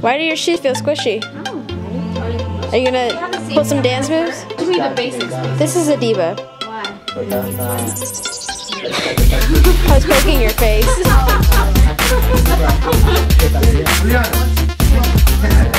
Why do your shoes feel squishy? Are you gonna pull some dance moves? Give me the basics. This is a diva. Why? I was poking your face.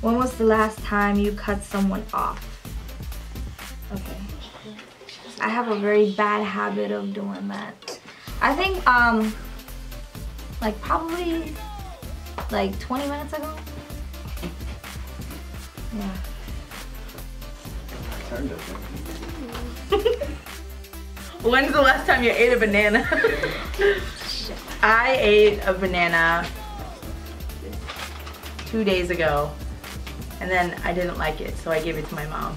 When was the last time you cut someone off? Okay. I have a very bad habit of doing that. I think um like probably like 20 minutes ago. Yeah. When's the last time you ate a banana? I ate a banana two days ago and then I didn't like it so I gave it to my mom.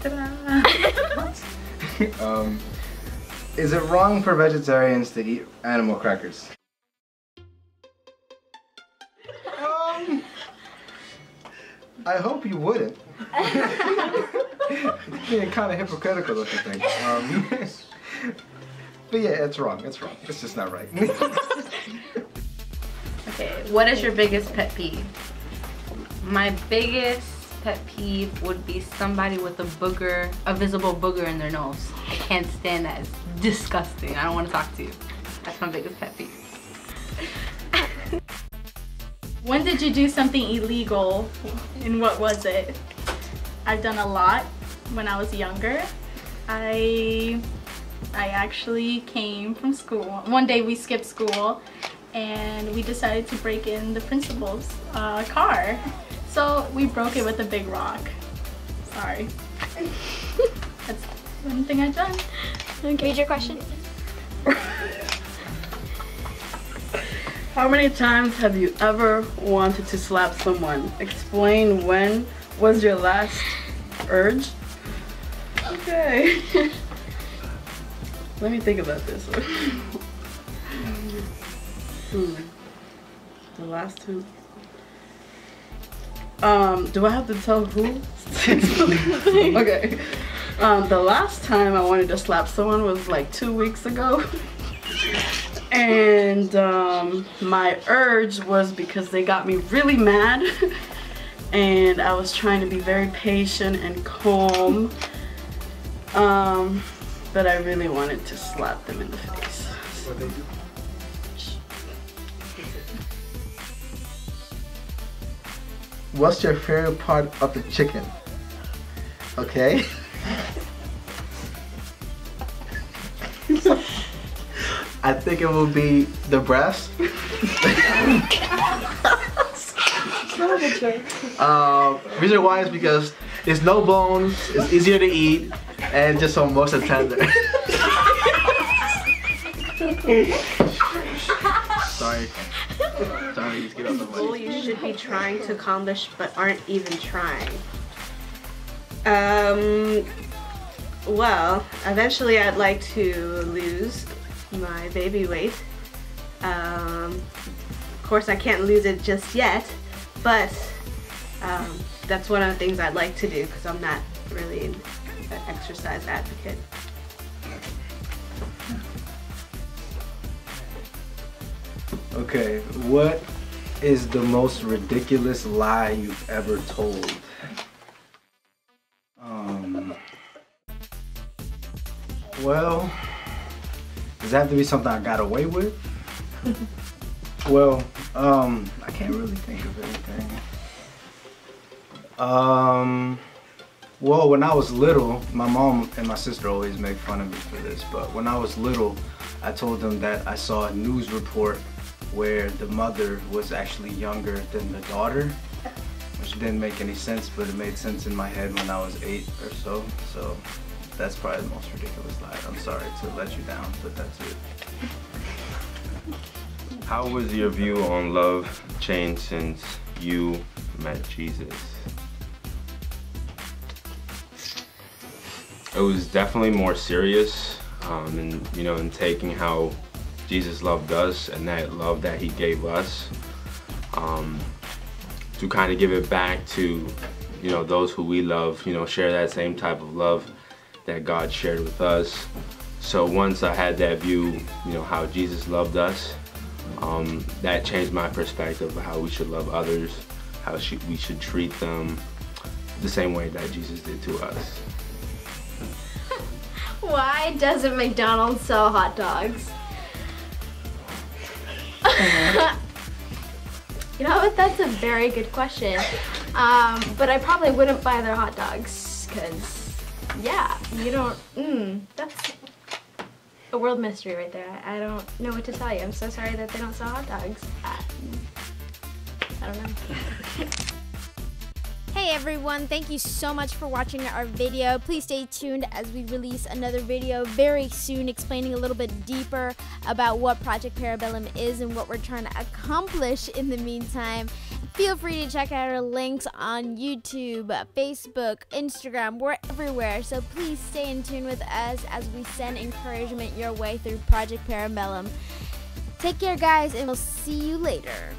Ta-da! Um, is it wrong for vegetarians to eat animal crackers? Um, I hope you wouldn't. Being kind of hypocritical looking thing. Um, but yeah, it's wrong. It's wrong. It's just not right. okay, what is your biggest pet peeve? My biggest pet peeve would be somebody with a booger, a visible booger in their nose. I can't stand that. It's disgusting. I don't want to talk to you. That's my biggest pet peeve. When did you do something illegal and what was it? I've done a lot when I was younger. I I actually came from school. One day we skipped school and we decided to break in the principal's uh, car. So we broke it with a big rock. Sorry. That's one thing I've done. Read your question. How many times have you ever wanted to slap someone? Explain when was your last urge? Okay. Let me think about this one. hmm. The last time. Um, do I have to tell who? okay. Um, the last time I wanted to slap someone was like two weeks ago. and um, my urge was because they got me really mad and I was trying to be very patient and calm um, but I really wanted to slap them in the face. What's your favorite part of the chicken? Okay. I think it will be the breast. uh, reason why is because it's no bones, it's easier to eat, and just so most of tender. Sorry. Just get off the goal mic. you should be trying to accomplish but aren't even trying? Um, well, eventually I'd like to lose my baby weight. Um, of course I can't lose it just yet, but um, that's one of the things I'd like to do because I'm not really an exercise advocate. Okay, what is the most ridiculous lie you've ever told? Um, well, does that have to be something I got away with? well, um, I can't really think of anything. Um, well, when I was little, my mom and my sister always make fun of me for this, but when I was little, I told them that I saw a news report where the mother was actually younger than the daughter, which didn't make any sense, but it made sense in my head when I was eight or so. So that's probably the most ridiculous lie. I'm sorry to let you down, but that's it. How was your view on love changed since you met Jesus? It was definitely more serious, um, and you know, in taking how Jesus loved us and that love that He gave us. Um, to kind of give it back to you know those who we love. You know, share that same type of love that God shared with us. So once I had that view, you know, how Jesus loved us, um, that changed my perspective of how we should love others, how should, we should treat them the same way that Jesus did to us. Why doesn't McDonald's sell hot dogs? you know? That's a very good question. Um, but I probably wouldn't buy their hot dogs because, yeah, you don't. Mm, that's a world mystery right there. I, don't know what to tell you. I'm so sorry that they don't sell hot dogs. I, I don't know. Hey everyone, thank you so much for watching our video. Please stay tuned as we release another video very soon explaining a little bit deeper about what Project Parabellum is and what we're trying to accomplish in the meantime. Feel free to check out our links on YouTube, Facebook, Instagram, we're everywhere. So please stay in tune with us as we send encouragement your way through Project Parabellum. Take care guys and we'll see you later.